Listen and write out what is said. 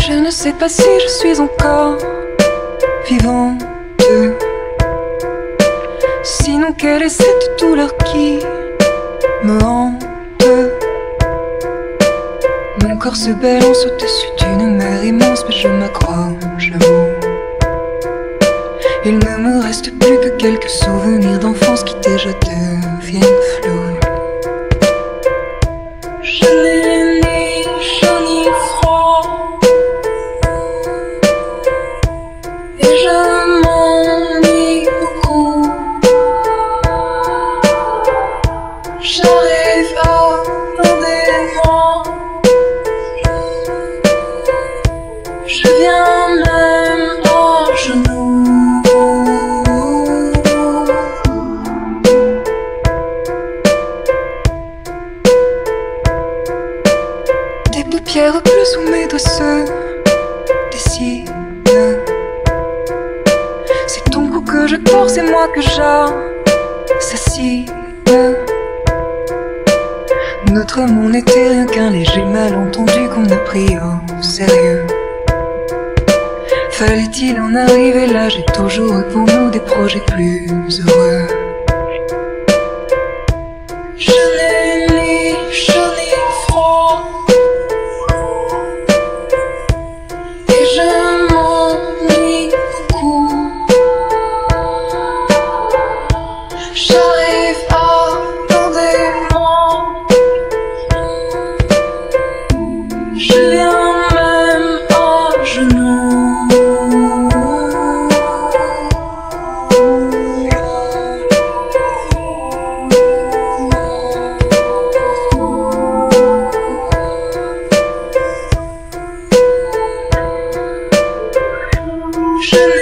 Je ne sais pas si je suis encore vivante. Sinon, quelle est cette douleur qui me hante? Mon corps se balance au-dessus d'une mer immense, mais je m'accroche à vous. Il ne me reste plus que quelques souvenirs d'enfance qui déjà deviennent flous. Sous mes doigts se. C'est ton cou que je tords, c'est moi que j'assassine. Notre amour n'était rien qu'un léger malentendu qu'on a pris au sérieux. Fallait-il en arriver là? J'ai toujours eu pour nous des projets plus heureux. ocean